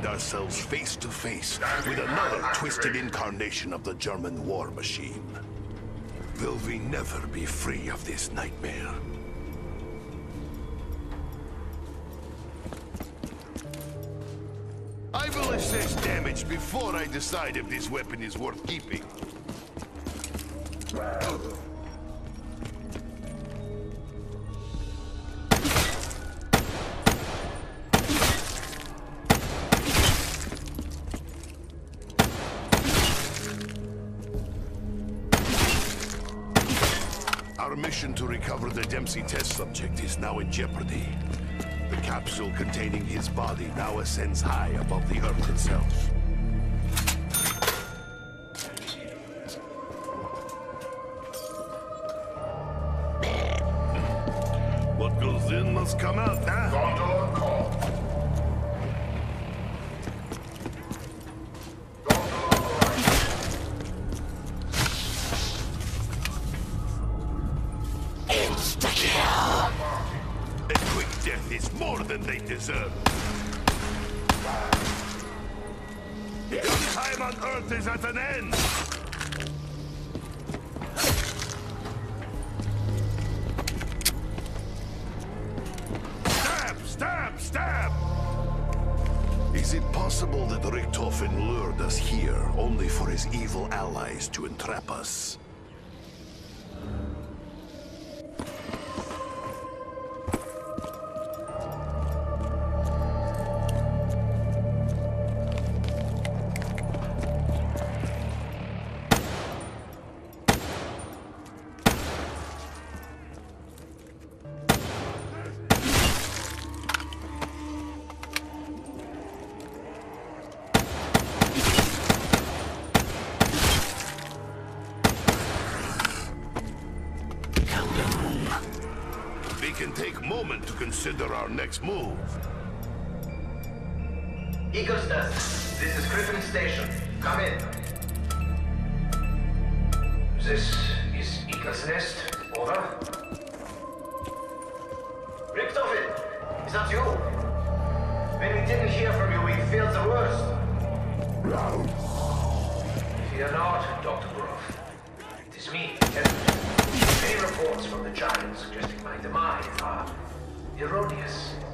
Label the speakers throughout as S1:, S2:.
S1: find ourselves face to face with another twisted incarnation of the German war machine. Will we never be free of this nightmare? I will assess damage before I decide if this weapon is worth keeping. Our mission to recover the Dempsey test subject is now in jeopardy. The capsule containing his body now ascends high above the Earth itself. More than they deserve. Your time on Earth is at an end! Stab! Stab! Stab! Is it possible that Richtofen lured us here only for his evil allies to entrap us? Consider our next move.
S2: Nest, this is Griffin Station. Come in. This is Eagle's Nest. Over. Richtofen, is that you? When we didn't hear from you, we feared the worst. Fear not, Dr. Groph. It is me. Many reports from the Giant suggesting my demise are erroneous.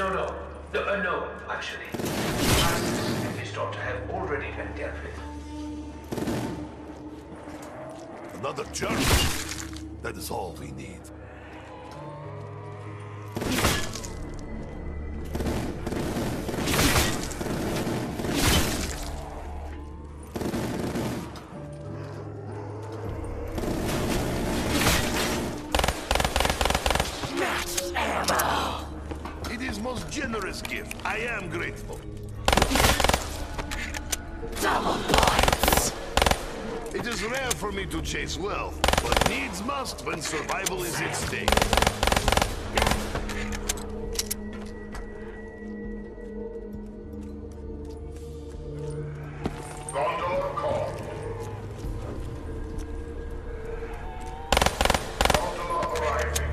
S2: No, no. No, uh, no, actually. In this doctor have already been dealt with.
S1: Another German. That is all we need. Generous gift. I am grateful. It is rare for me to chase wealth, but needs must when survival is at stake.
S3: Gondola call. Gondola arriving.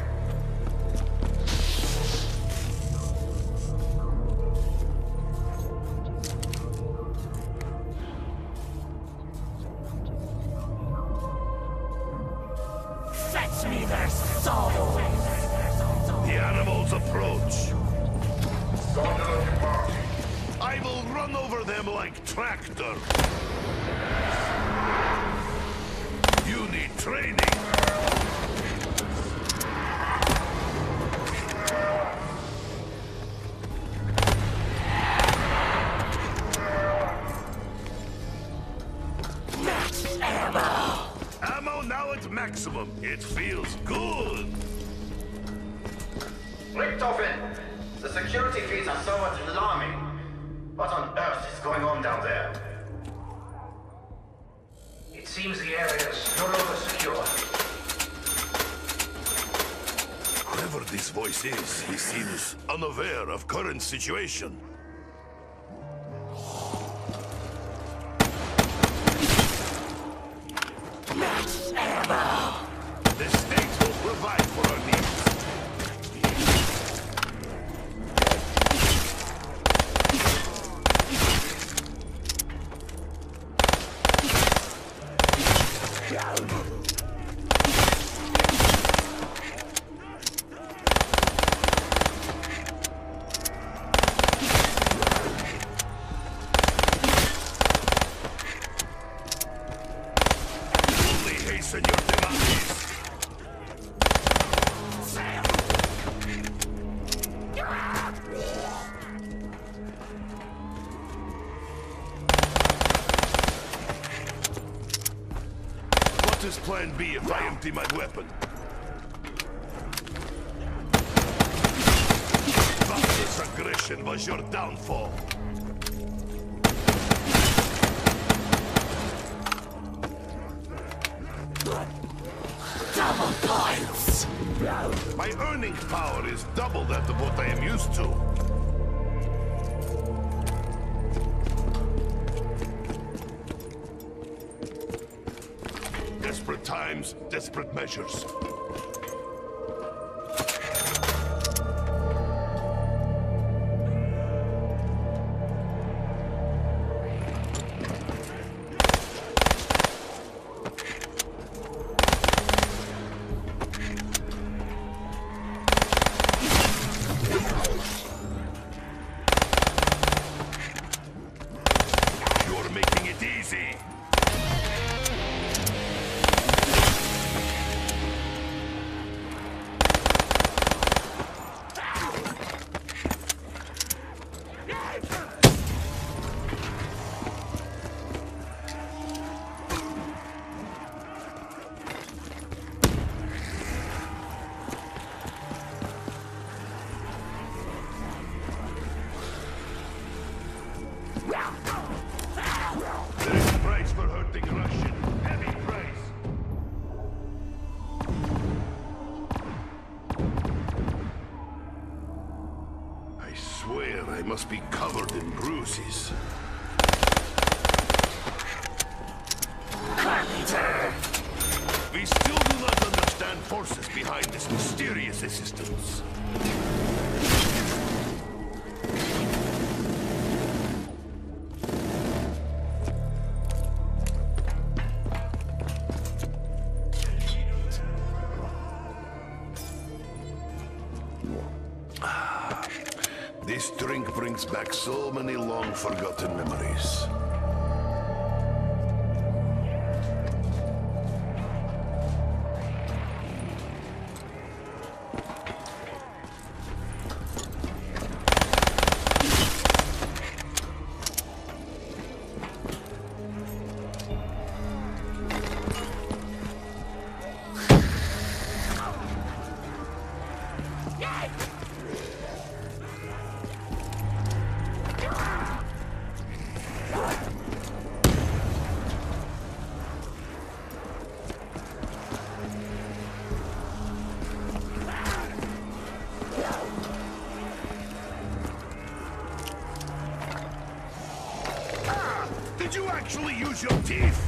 S4: Down there?
S2: It seems the area is no longer secure.
S1: Whoever this voice is, he seems unaware of current situation. What is plan B if I empty my weapon? Vasa's aggression was your downfall. Earning power is double that of what I am used to. Desperate times, desperate measures. In. We still do not understand forces behind this mysterious assistance. Forgotten memories. Actually use your teeth?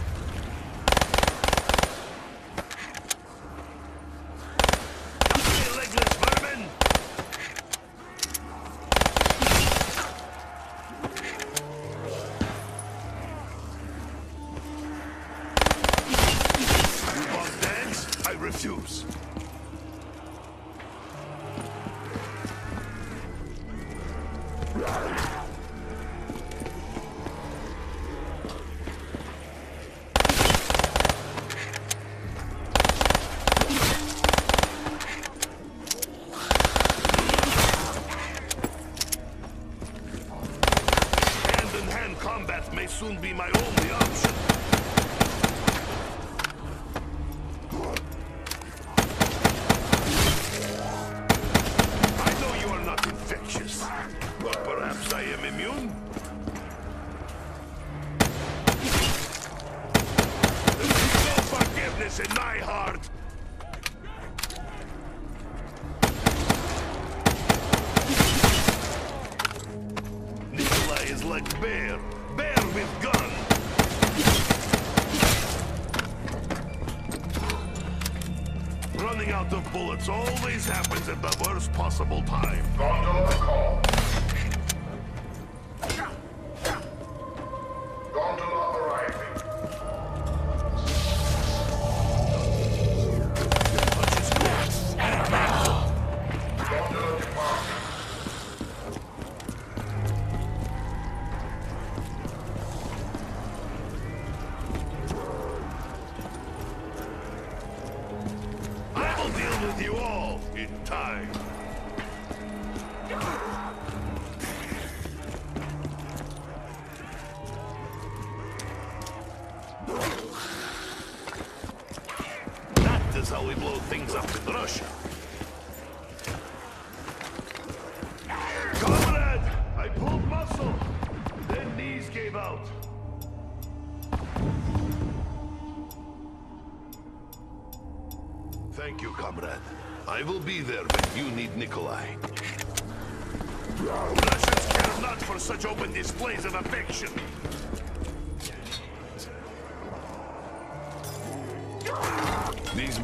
S1: Soon be my only out always happens at the worst possible time.
S3: Gondola call.
S1: Is we blow things up in Russia. Comrade, I pulled muscle. Then knees gave out. Thank you, comrade. I will be there when you need Nikolai. Russians care not for such open displays of affection.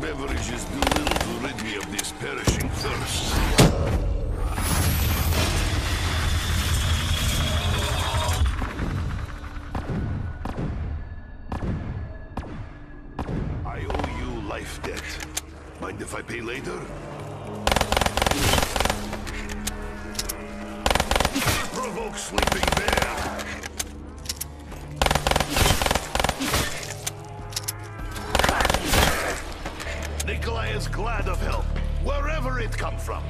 S1: Beverages do little to rid me of this perishing thirst. I owe you life debt. Mind if I pay later? Provoke sleeping bear. Nikolai is glad of help, wherever it come from.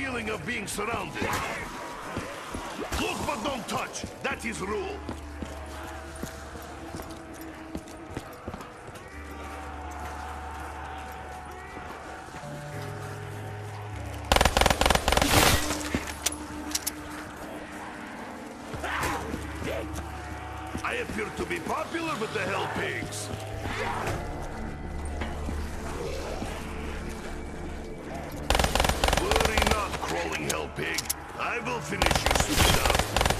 S1: Feeling of being surrounded. Look but don't touch. That is rule. I appear to be popular with the Hell Pigs. Crawling Hell Pig. I will finish you soon enough.